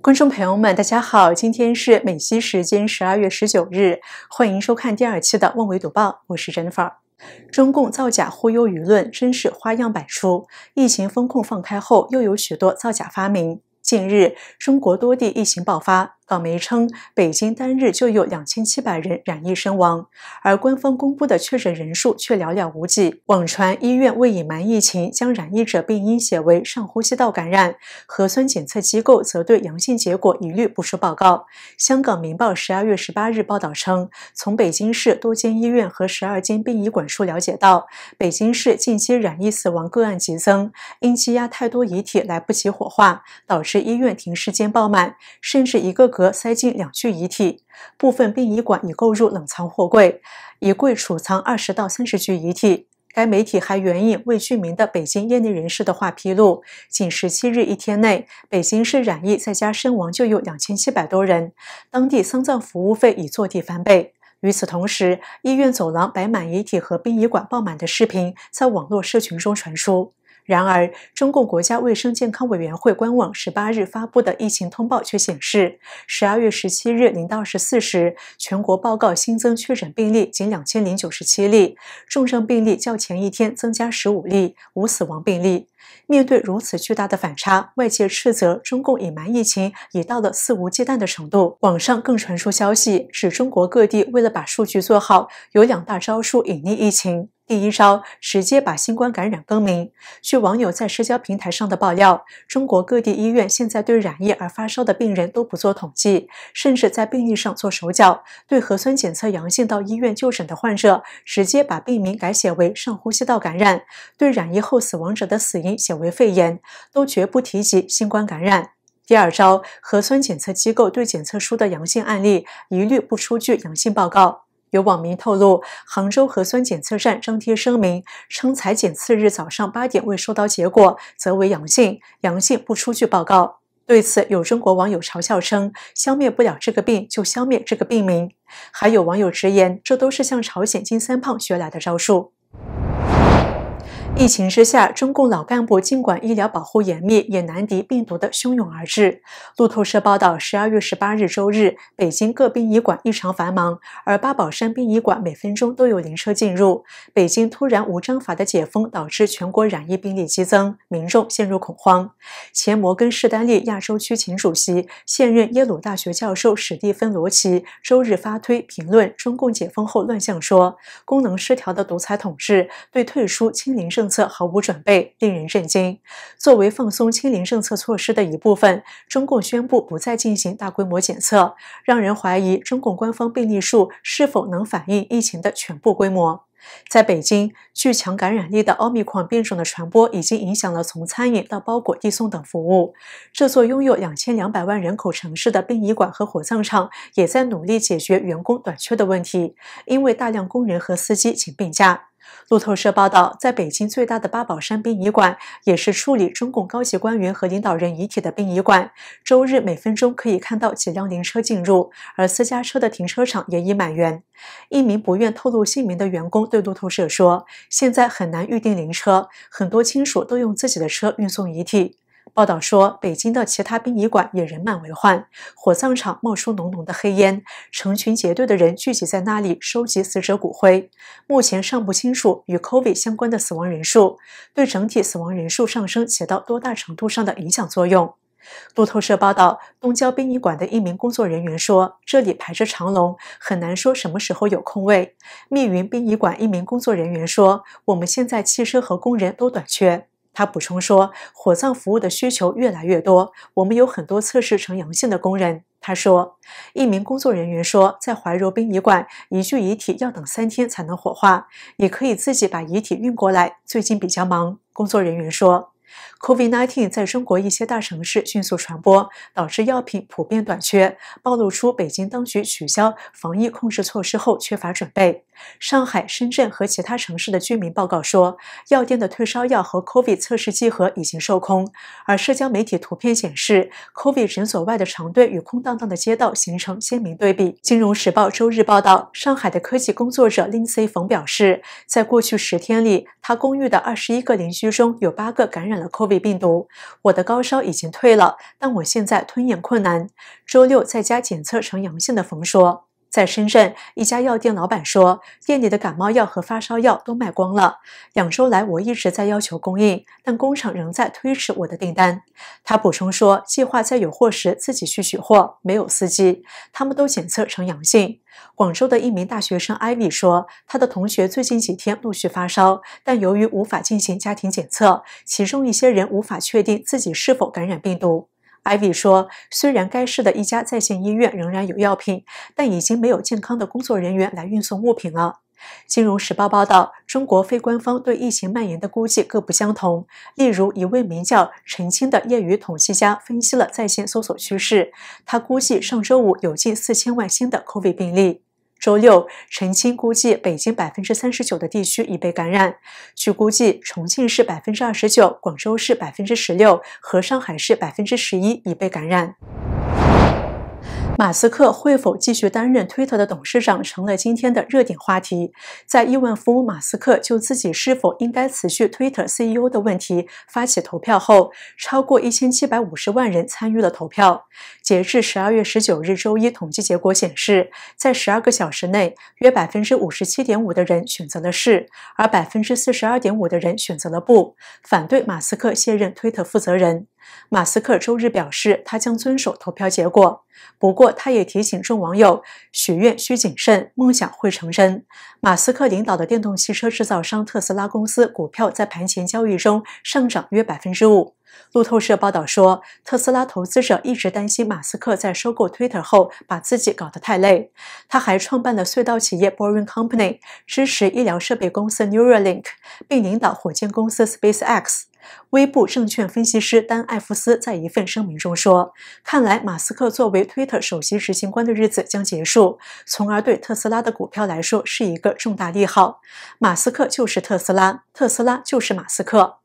观众朋友们，大家好，今天是美西时间十二月十九日，欢迎收看第二期的《问为读报》，我是 Jennifer。中共造假忽悠舆论，真是花样百出。疫情风控放开后，又有许多造假发明。近日，中国多地疫情爆发。港媒称，北京单日就有两千七百人染疫身亡，而官方公布的确诊人数却寥寥无几。网传医院为隐瞒疫情，将染疫者病因写为上呼吸道感染，核酸检测机构则对阳性结果一律不出报告。香港《明报》十二月十八日报道称，从北京市多间医院和十二间殡仪馆处了解到，北京市近期染疫死亡个案急增，因积压太多遗体来不及火化，导致医院停尸间爆满，甚至一个个。格塞进两具遗体，部分殡仪馆已购入冷藏货柜，一柜储藏二十到三十具遗体。该媒体还援引未具名的北京业内人士的话披露，仅十七日一天内，北京市染疫在家身亡就有两千七百多人，当地丧葬服务费已坐地翻倍。与此同时，医院走廊摆满遗体和殡仪馆爆满的视频在网络社群中传出。然而，中共国家卫生健康委员会官网十八日发布的疫情通报却显示，十二月十七日零到十四时，全国报告新增确诊病例仅两千零九十七例，重症病例较前一天增加十五例，无死亡病例。面对如此巨大的反差，外界斥责中共隐瞒疫情已到了肆无忌惮的程度。网上更传出消息，指中国各地为了把数据做好，有两大招数隐匿疫情。第一招，直接把新冠感染更名。据网友在社交平台上的爆料，中国各地医院现在对染疫而发烧的病人都不做统计，甚至在病历上做手脚。对核酸检测阳性到医院就诊的患者，直接把病名改写为上呼吸道感染；对染疫后死亡者的死因写为肺炎，都绝不提及新冠感染。第二招，核酸检测机构对检测出的阳性案例一律不出具阳性报告。有网民透露，杭州核酸检测站张贴声明称，采检次日早上八点未收到结果，则为阳性，阳性不出具报告。对此，有中国网友嘲笑称：“消灭不了这个病，就消灭这个病名。”还有网友直言，这都是向朝鲜金三胖学来的招数。疫情之下，中共老干部尽管医疗保护严密，也难敌病毒的汹涌而至。路透社报道，十二月十八日周日，北京各殡仪馆异常繁忙，而八宝山殡仪馆每分钟都有灵车进入。北京突然无章法的解封，导致全国染疫病例激增，民众陷入恐慌。前摩根士丹利亚洲区前主席、现任耶鲁大学教授史蒂芬·罗奇周日发推评论中共解封后乱象，说：“功能失调的独裁统治对退出清零政。”策毫无准备，令人震惊。作为放松清零政策措施的一部分，中共宣布不再进行大规模检测，让人怀疑中共官方病例数是否能反映疫情的全部规模。在北京，具强感染力的奥密克戎变种的传播已经影响了从餐饮到包裹递送等服务。这座拥有两千两百万人口城市的殡仪馆和火葬场也在努力解决员工短缺的问题，因为大量工人和司机请病假。路透社报道，在北京最大的八宝山殡仪馆，也是处理中共高级官员和领导人遗体的殡仪馆，周日每分钟可以看到几辆灵车进入，而私家车的停车场也已满员。一名不愿透露姓名的员工对路透社说：“现在很难预订灵车，很多亲属都用自己的车运送遗体。”报道说，北京的其他殡仪馆也人满为患，火葬场冒出浓浓的黑烟，成群结队的人聚集在那里收集死者骨灰。目前尚不清楚与 COVID 相关的死亡人数对整体死亡人数上升起到多大程度上的影响作用。路透社报道，东郊殡仪馆的一名工作人员说：“这里排着长龙，很难说什么时候有空位。”密云殡仪馆一名工作人员说：“我们现在汽车和工人都短缺。”他补充说，火葬服务的需求越来越多，我们有很多测试呈阳性的工人。他说，一名工作人员说，在怀柔殡仪馆，一具遗体要等三天才能火化，你可以自己把遗体运过来。最近比较忙，工作人员说。COVID-19 在中国一些大城市迅速传播，导致药品普遍短缺，暴露出北京当局取消防疫控制措施后缺乏准备。上海、深圳和其他城市的居民报告说，药店的退烧药和 COVID 测试剂盒已经售空，而社交媒体图片显示，COVID 诊所外的长队与空荡荡的街道形成鲜明对比。金融时报周日报道，上海的科技工作者 Lindsay 冯表示，在过去十天里，他公寓的二十一个邻居中有八个感染了 COVID 病毒。我的高烧已经退了，但我现在吞咽困难。周六在家检测呈阳性的冯说。在深圳，一家药店老板说，店里的感冒药和发烧药都卖光了。两周来，我一直在要求供应，但工厂仍在推迟我的订单。他补充说，计划在有货时自己去取货，没有司机，他们都检测呈阳性。广州的一名大学生艾米说，他的同学最近几天陆续发烧，但由于无法进行家庭检测，其中一些人无法确定自己是否感染病毒。艾薇说：“虽然该市的一家在线医院仍然有药品，但已经没有健康的工作人员来运送物品了。”金融时报报道，中国非官方对疫情蔓延的估计各不相同。例如，一位名叫陈清的业余统计家分析了在线搜索趋势，他估计上周五有近四千万新的 COVID 病例。周六，澄清估计北京百分之三十九的地区已被感染。据估计，重庆市百分之二十九，广州市百分之十六，和上海市百分之十一已被感染。马斯克会否继续担任推特的董事长，成了今天的热点话题。在亿万富翁马斯克就自己是否应该辞去推特 CEO 的问题发起投票后，超过一千七百五十万人参与了投票。截至十二月十九日周一，统计结果显示，在十二个小时内，约百分之五十七点五的人选择了是，而百分之四十二点五的人选择了不，反对马斯克卸任推特负责人。马斯克周日表示，他将遵守投票结果。不过，他也提醒众网友，许愿需谨慎，梦想会成真。马斯克领导的电动汽车制造商特斯拉公司股票在盘前交易中上涨约百分之五。路透社报道说，特斯拉投资者一直担心马斯克在收购 Twitter 后把自己搞得太累。他还创办了隧道企业 Boring Company，支持医疗设备公司 Neuralink，并领导火箭公司 SpaceX。微布证券分析师丹·艾夫斯在一份声明中说：“看来马斯克作为推特首席执行官的日子将结束，从而对特斯拉的股票来说是一个重大利好。马斯克就是特斯拉，特斯拉就是马斯克。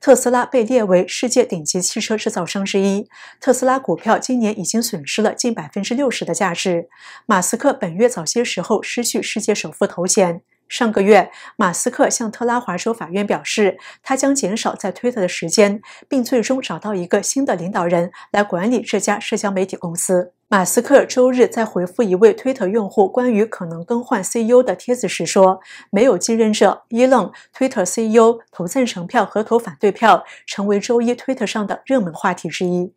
特斯拉被列为世界顶级汽车制造商之一，特斯拉股票今年已经损失了近百分之六十的价值。马斯克本月早些时候失去世界首富头衔。”上个月，马斯克向特拉华州法院表示，他将减少在推特的时间，并最终找到一个新的领导人来管理这家社交媒体公司。马斯克周日在回复一位推特用户关于可能更换 CEO 的帖子时说：“没有继任者。”伊楞，推特 CEO 投赞成票和投反对票成为周一推特上的热门话题之一。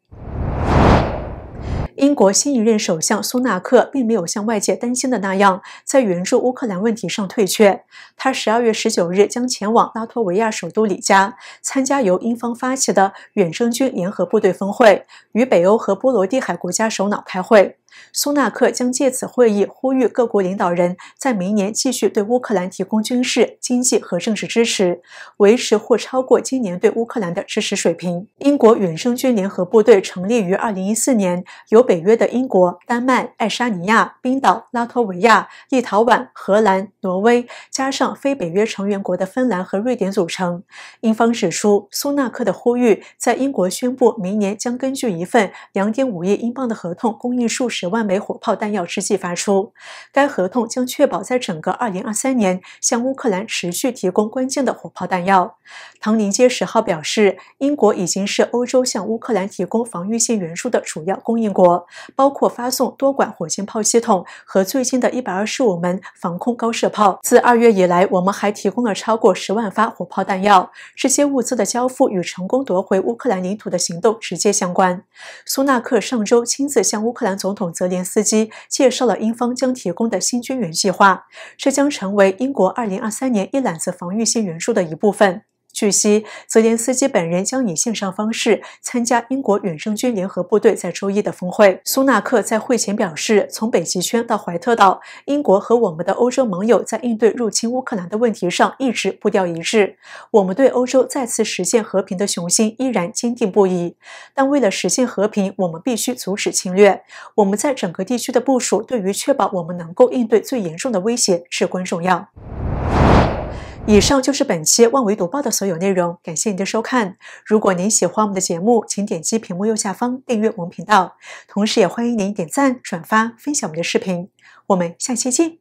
英国新一任首相苏纳克并没有像外界担心的那样，在援助乌克兰问题上退却。他十二月十九日将前往拉脱维亚首都里加，参加由英方发起的远征军联合部队峰会，与北欧和波罗的海国家首脑开会。苏纳克将借此会议呼吁各国领导人在明年继续对乌克兰提供军事、经济和政治支持，维持或超过今年对乌克兰的支持水平。英国远征军联合部队成立于2014年，由北约的英国、丹麦、爱沙尼亚、冰岛、拉脱维亚、立陶宛、荷兰、挪威，加上非北约成员国的芬兰和瑞典组成。英方指出，苏纳克的呼吁在英国宣布明年将根据一份2.5亿英镑的合同供应数十。万枚火炮弹药之际发出，该合同将确保在整个2023年向乌克兰持续提供关键的火炮弹药。唐宁街十号表示，英国已经是欧洲向乌克兰提供防御性援助的主要供应国，包括发送多管火箭炮系统和最近的一百二十五门防空高射炮。自二月以来，我们还提供了超过十万发火炮弹药。这些物资的交付与成功夺回乌克兰领土的行动直接相关。苏纳克上周亲自向乌克兰总统。泽连斯基介绍了英方将提供的新军援计划，这将成为英国2023年一揽子防御性援助的一部分。据悉，泽连斯基本人将以线上方式参加英国远征军联合部队在周一的峰会。苏纳克在会前表示：“从北极圈到怀特岛，英国和我们的欧洲盟友在应对入侵乌克兰的问题上一直步调一致。我们对欧洲再次实现和平的雄心依然坚定不移。但为了实现和平，我们必须阻止侵略。我们在整个地区的部署对于确保我们能够应对最严重的威胁至关重要。”以上就是本期《万维读报》的所有内容，感谢您的收看。如果您喜欢我们的节目，请点击屏幕右下方订阅我们频道，同时也欢迎您点赞、转发、分享我们的视频。我们下期见。